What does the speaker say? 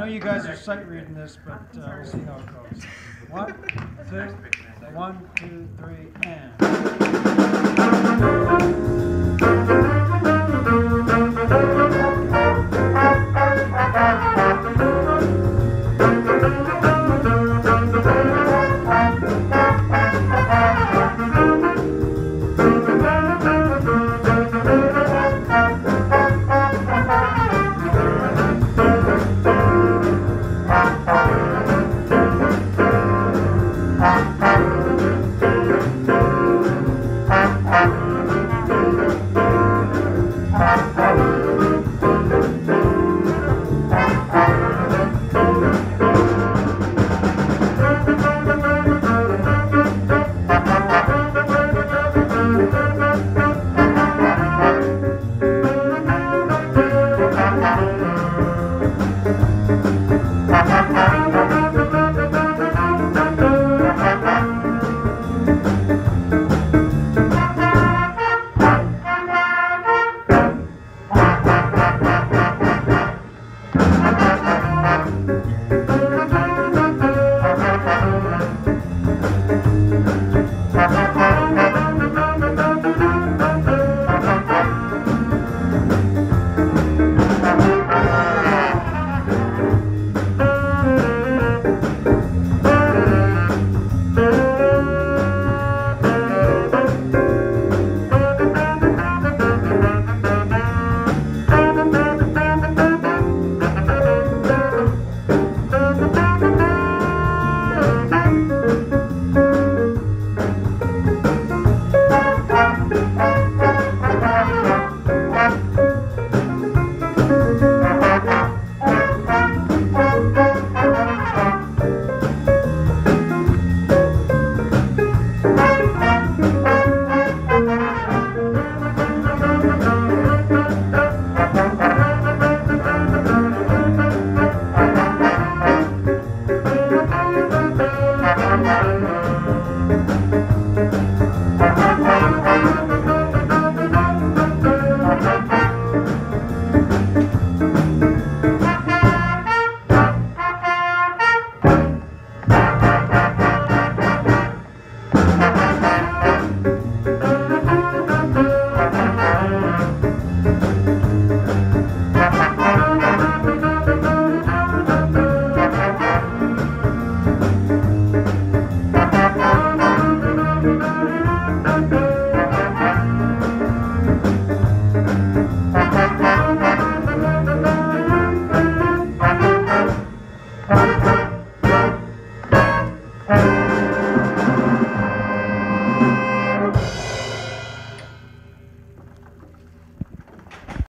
know you guys are sight reading this, but uh, we'll see how it goes. One, two, one, two, three, and. Bye.